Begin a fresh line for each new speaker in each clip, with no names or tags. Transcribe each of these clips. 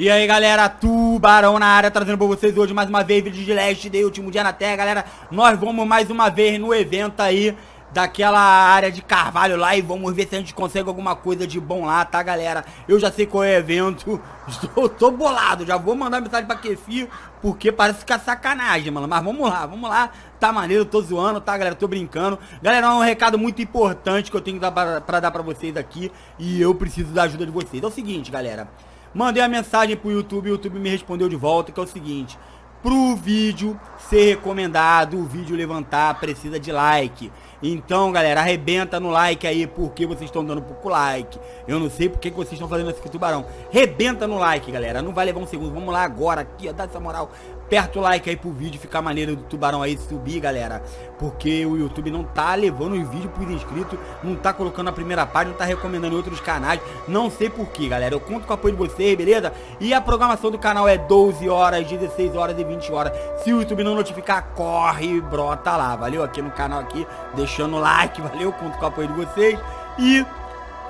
E aí galera, Tubarão na área, trazendo pra vocês hoje mais uma vez vídeo de Leste Day, último dia na Terra, galera. Nós vamos mais uma vez no evento aí daquela área de Carvalho lá e vamos ver se a gente consegue alguma coisa de bom lá, tá galera? Eu já sei qual é o evento, estou, tô bolado, já vou mandar mensagem pra Kefir, porque parece que é sacanagem, mano. Mas vamos lá, vamos lá, tá maneiro, tô zoando, tá galera, tô brincando. Galera, é um recado muito importante que eu tenho pra, pra dar pra vocês aqui e eu preciso da ajuda de vocês. É o seguinte, galera Mandei a mensagem pro YouTube, o YouTube me respondeu de volta, que é o seguinte: pro vídeo ser recomendado, o vídeo levantar, precisa de like. Então, galera, arrebenta no like aí, porque vocês estão dando pouco like. Eu não sei porque que vocês estão fazendo esse tubarão. Rebenta no like, galera. Não vai levar um segundo. Vamos lá agora aqui, ó, dá essa moral. Aperta o like aí pro vídeo ficar maneiro do tubarão aí subir, galera. Porque o YouTube não tá levando os vídeos pros inscritos, não tá colocando a primeira página, não tá recomendando outros canais. Não sei porquê, galera. Eu conto com o apoio de vocês, beleza? E a programação do canal é 12 horas, 16 horas e 20 horas. Se o YouTube não notificar, corre e brota lá. Valeu? Aqui no canal aqui, deixando o like, valeu? Conto com o apoio de vocês. E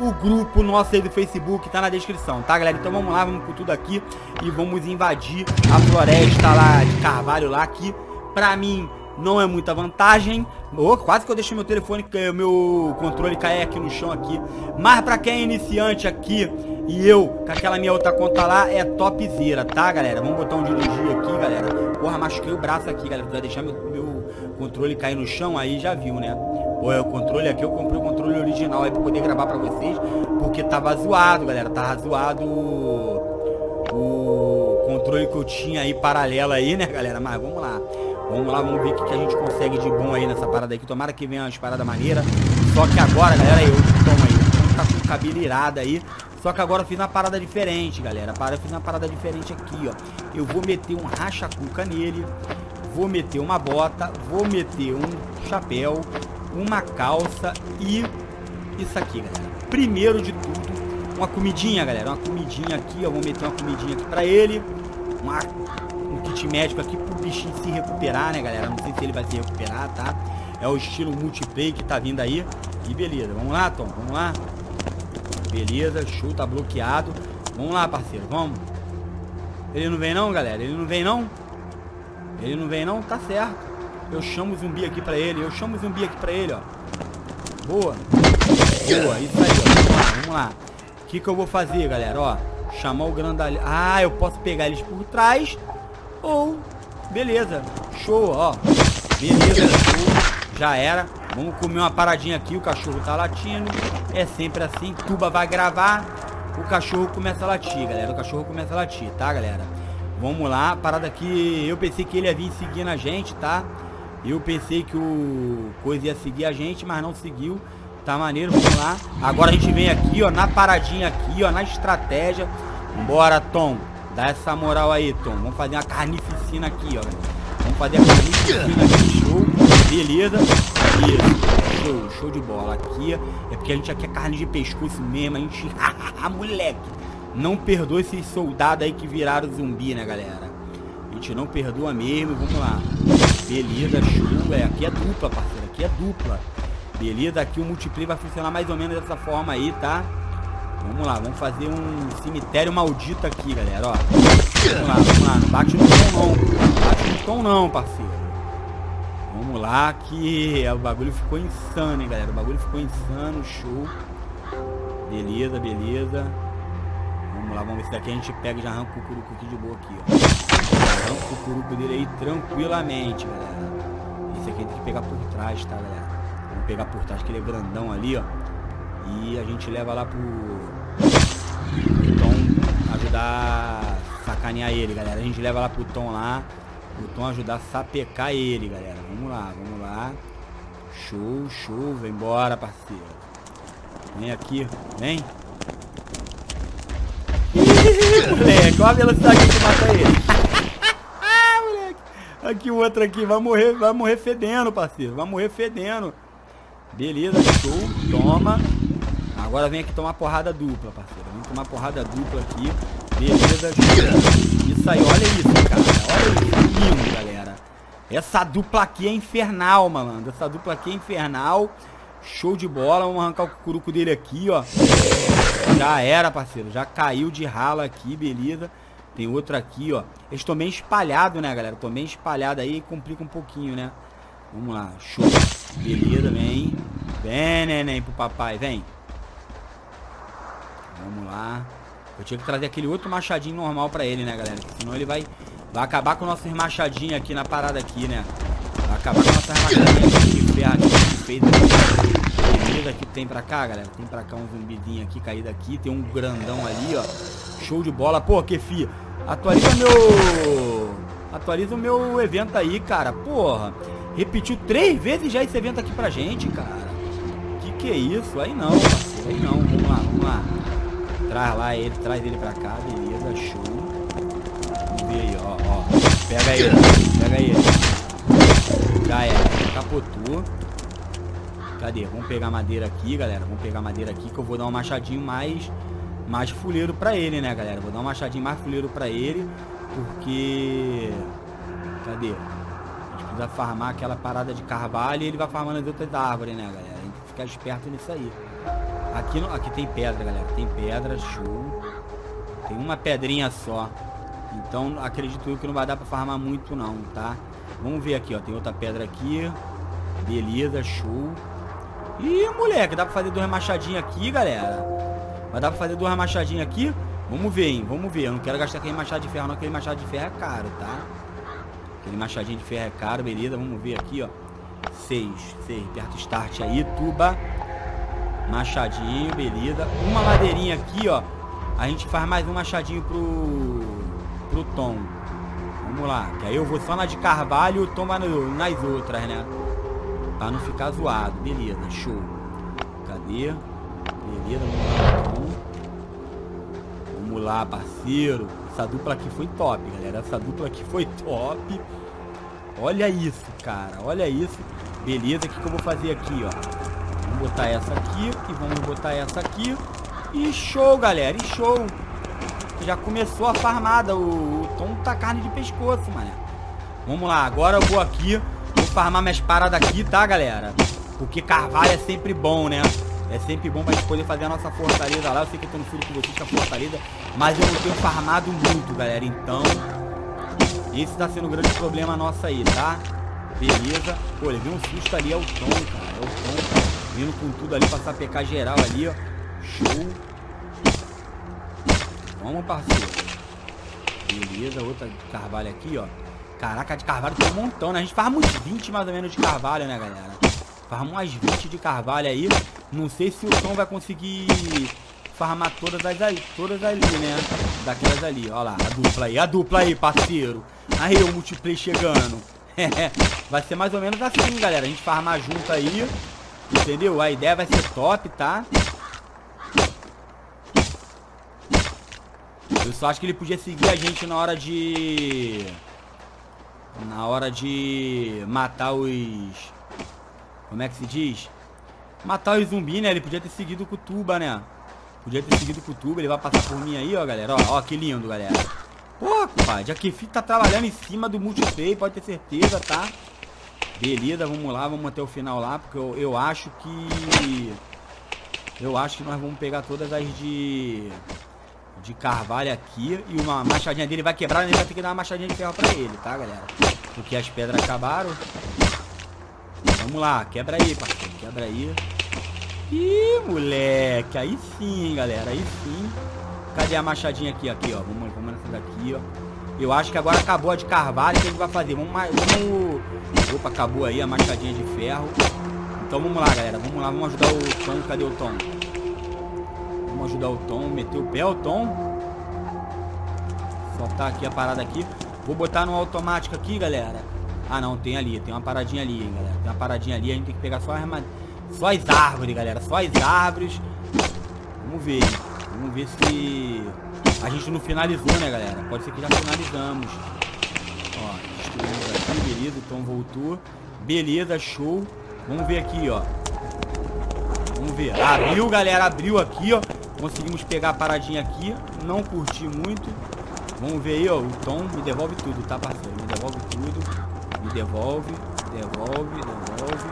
o grupo nosso aí do Facebook tá na descrição, tá, galera? Então vamos lá, vamos com tudo aqui e vamos invadir a floresta lá de Carvalho lá, que pra mim não é muita vantagem. Oh, quase que eu deixei meu telefone, meu controle cair aqui no chão aqui. Mas pra quem é iniciante aqui e eu, com aquela minha outra conta lá, é topzera, tá, galera? Vamos botar um dirigir aqui, galera. Porra, machuquei o braço aqui, galera. Vai deixar meu, meu controle cair no chão, aí já viu, né? Pô, é o controle aqui, eu comprei o controle original aí pra poder gravar pra vocês, porque tava zoado, galera, tava zoado o, controle que eu tinha aí paralelo aí, né, galera, mas vamos lá. Vamos lá, vamos ver o que, que a gente consegue de bom aí nessa parada aqui. Tomara que venha umas paradas maneiras. Só que agora, galera, eu, toma aí, tá com o cabelo irado aí. Só que agora eu fiz uma parada diferente, galera. Eu fiz uma parada diferente aqui, ó. Eu vou meter um racha-cuca nele. Vou meter uma bota. Vou meter um chapéu uma calça e isso aqui, galera. Primeiro de tudo, uma comidinha, galera. Uma comidinha aqui, ó. Vou meter uma comidinha aqui pra ele. Uma, um kit médico aqui pro bichinho se recuperar, né, galera? Não sei se ele vai se recuperar, tá? É o estilo multiplayer que tá vindo aí. E beleza, vamos lá, Tom, vamos lá. Beleza, show, tá bloqueado. Vamos lá, parceiro, vamos. Ele não vem não, galera? Ele não vem não? Ele não vem não? Tá certo. Eu chamo o zumbi aqui pra ele. Eu chamo o zumbi aqui pra ele, ó. Boa. Boa, isso aí, ó. Vamos lá. O que que eu vou fazer, galera, ó. Chamar o grandalhão. Ah, eu posso pegar eles por trás. Ou... Beleza. Show, ó. Beleza, show. Já era. Vamos comer uma paradinha aqui. O cachorro tá latindo. É sempre assim. Tuba vai gravar. O cachorro começa a latir, galera. O cachorro começa a latir, tá, galera? Vamos lá. Parada aqui. Eu pensei que ele ia vir seguindo a gente, tá? Eu pensei que o Coisa ia seguir a gente, mas não seguiu. Tá maneiro, vamos lá. Agora a gente vem aqui, ó, na paradinha aqui, ó, na estratégia. Bora, Tom. Dá essa moral aí, Tom. Vamos fazer uma carnificina aqui, ó. Vamos fazer a carnificina aqui, show. Beleza. Isso. Show, show de bola. Aqui é porque a gente aqui é carne de pescoço mesmo. A gente... moleque. Não perdoa esses soldados aí que viraram zumbi, né, galera? A gente não perdoa mesmo. Vamos lá. Beleza, show. É, aqui é dupla, parceiro. Aqui é dupla. Beleza, aqui o multiplayer vai funcionar mais ou menos dessa forma aí, tá? Vamos lá, vamos fazer um cemitério maldito aqui, galera, ó. Vamos lá, vamos lá. Não bate no tom não. Não bate no tom não, parceiro. Vamos lá que o bagulho ficou insano, hein, galera. O bagulho ficou insano, show. Beleza, beleza. Vamos lá, vamos ver se daqui a gente pega e já arranca o cucuruco aqui de boa aqui, ó. Arranca o curuco dele aí tranquilamente, galera. Esse aqui tem que pegar por trás, tá, galera? Vamos pegar por trás, que ele é grandão ali, ó. E a gente leva lá pro... Tom ajudar a sacanear ele, galera. A gente leva lá pro Tom lá. O Tom ajudar a sapecar ele, galera. Vamos lá, vamos lá. Show, show. Vem embora, parceiro. Vem aqui, vem. moleque, olha a velocidade que mata ele. Aqui o outro aqui, vai morrer, vai morrer fedendo, parceiro. Vai morrer fedendo. Beleza, show. Toma. Agora vem aqui tomar porrada dupla, parceiro. Vem tomar porrada dupla aqui. Beleza. Isso aí, olha isso, cara. Olha isso, lindo, galera. Essa dupla aqui é infernal, malandro. Essa dupla aqui é infernal. Show de bola. Vamos arrancar o cucuruco dele aqui, ó. Já era, parceiro. Já caiu de rala aqui, beleza. Tem outro aqui, ó. Eles estão meio espalhados, né, galera? Estão meio espalhados aí complica um pouquinho, né? Vamos lá. Show. Beleza, vem. Vem, neném, pro papai. Vem. Vamos lá. Eu tinha que trazer aquele outro machadinho normal pra ele, né, galera? Senão ele vai, vai acabar com nossos machadinhos aqui na parada aqui, né? Vai acabar com nossas machadinhas aqui ferro aqui que tem pra cá, galera? Tem pra cá um zumbizinho aqui, caído aqui. Tem um grandão ali, ó. Show de bola. Pô, Kefi, atualiza meu... Atualiza o meu evento aí, cara. Porra, repetiu três vezes já esse evento aqui pra gente, cara. Que que é isso? Aí não, parceiro. Aí não. Vamos lá, vamos lá. Traz lá ele, traz ele pra cá, beleza, show. Vamos ver aí, ó, ó. Pega ele, pega ele. Já é, capotou. Cadê? Vamos pegar madeira aqui, galera. Vamos pegar madeira aqui que eu vou dar um machadinho mais, mais fuleiro pra ele, né, galera? Vou dar um machadinho mais fuleiro pra ele, porque... Cadê? A gente precisa farmar aquela parada de carvalho e ele vai farmando as outras árvores, né, galera? A gente tem que ficar esperto nisso aí. Aqui, aqui tem pedra, galera. Tem pedra, show. Tem uma pedrinha só. Então, acredito eu que não vai dar pra farmar muito não, tá? Vamos ver aqui, ó. Tem outra pedra aqui. Beleza, show. Ih, moleque, dá pra fazer duas machadinhas aqui, galera. Vai dar pra fazer duas machadinhas aqui? Vamos ver, hein? Vamos ver. Eu não quero gastar aquele machado de ferro, não. Aquele machado de ferro é caro, tá? Aquele machadinho de ferro é caro, beleza. Vamos ver aqui, ó. Seis, seis. Aperta start aí, tuba. Machadinho, beleza. Uma madeirinha aqui, ó. A gente faz mais um machadinho pro, pro Tom. Vamos lá. Que aí eu vou só na de carvalho e o Tom vai nas outras, né? Pra não ficar zoado. Beleza, show. Cadê? Beleza, vamos lá. Vamos lá, parceiro. Essa dupla aqui foi top, galera. Essa dupla aqui foi top. Olha isso, cara. Olha isso. Beleza, o que, que eu vou fazer aqui, ó? Vamos botar essa aqui e vamos botar essa aqui. E show, galera. E show. Já começou a farmada. O, o Tom tá carne de pescoço, mano. Vamos lá. Agora eu vou aqui. Farmar minhas paradas aqui, tá, galera? Porque carvalho é sempre bom, né? É sempre bom pra gente poder fazer a nossa fortaleza lá. Eu sei que eu tô no furo com vocês com a fortaleza. Mas eu não tenho farmado muito, galera. Então, esse tá sendo o grande problema nosso aí, tá? Beleza. Pô, levei um susto ali. É o Tom, cara. É o Tom. Vindo com tudo ali pra sapecar geral ali, ó. Show. Vamos, parceiro. Beleza, outra carvalho aqui, ó. Caraca, de carvalho tem um montão, né? A gente faz uns 20 mais ou menos de carvalho, né, galera? Faz umas 20 de carvalho aí. Não sei se o Tom vai conseguir farmar todas as ali, todas ali, né? Daquelas ali, ó lá, a dupla aí, a dupla aí, parceiro. Aí o multiplayer chegando. vai ser mais ou menos assim, galera. A gente farmar junto aí. Entendeu? A ideia vai ser top, tá? Eu só acho que ele podia seguir a gente na hora de... Na hora de matar os... Como é que se diz? Matar os zumbis, né? Ele podia ter seguido com o Tuba, né? Podia ter seguido com o Tuba. Ele vai passar por mim aí, ó, galera. Ó, ó que lindo, galera. Pô, compadre. A Kefi tá trabalhando em cima do multiplayer, pode ter certeza, tá? Beleza, vamos lá, vamos até o final lá, porque eu, eu acho que... Eu acho que nós vamos pegar todas as de... De carvalho aqui. E uma machadinha dele vai quebrar, ele vai ter que dar uma machadinha de ferro pra ele, tá, galera? Porque as pedras acabaram. Vamos lá, quebra aí, parceiro, quebra aí. Ih, moleque, aí sim, galera, aí sim. Cadê a machadinha aqui, aqui, ó? Vamos, vamos nessa daqui, ó. Eu acho que agora acabou a de carvalho, o que a gente vai fazer? Vamos, vamos Opa, acabou aí a machadinha de ferro. Então vamos lá, galera. Vamos lá, vamos ajudar o Tom. Cadê o Tom? Vamos ajudar o Tom. Meter o pé, o Tom. Soltar aqui a parada aqui. Vou botar no automático aqui, galera. Ah, não. Tem ali. Tem uma paradinha ali, galera. Tem uma paradinha ali. A gente tem que pegar só as, só as árvores, galera. Só as árvores. Vamos ver. Vamos ver se... A gente não finalizou, né, galera? Pode ser que já finalizamos. Ó, destruímos aqui, beleza, o Tom voltou. Beleza, show. Vamos ver aqui, ó. Vamos ver. Abriu, galera, abriu aqui, ó. Conseguimos pegar a paradinha aqui. Não curti muito. Vamos ver aí, ó. O Tom me devolve tudo, tá, parceiro? Me devolve tudo. Me devolve, devolve, devolve.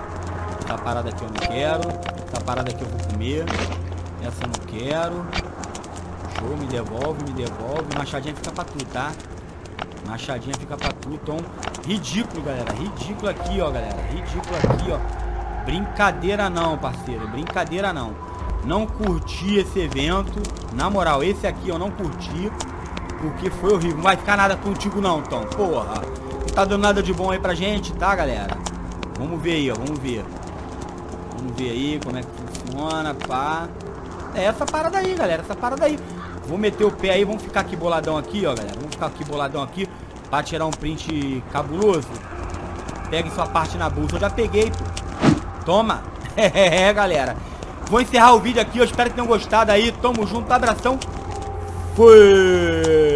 Essa parada aqui eu não quero. Essa parada aqui eu vou comer. Essa eu não quero. Show, me devolve, me devolve. Machadinha fica pra tu, tá? Machadinha fica pra tu, Tom. Ridículo, galera. Ridículo aqui, ó, galera. Ridículo aqui, ó. Brincadeira não, parceiro. Brincadeira não. Não curti esse evento. Na moral, esse aqui eu não curti. Porque foi horrível. Não vai ficar nada contigo não, Tom. Porra. Não tá dando nada de bom aí pra gente, tá, galera? Vamos ver aí, ó. Vamos ver. Vamos ver aí como é que funciona, pá. É essa parada aí, galera. Essa parada aí. Vou meter o pé aí, vamos ficar aqui boladão aqui, ó, galera. Vamos ficar aqui boladão aqui pra tirar um print cabuloso. Pegue sua parte na bolsa. Eu já peguei, pô. Toma. É, galera. Vou encerrar o vídeo aqui. Eu espero que tenham gostado aí. Tamo junto. Abração. Foi.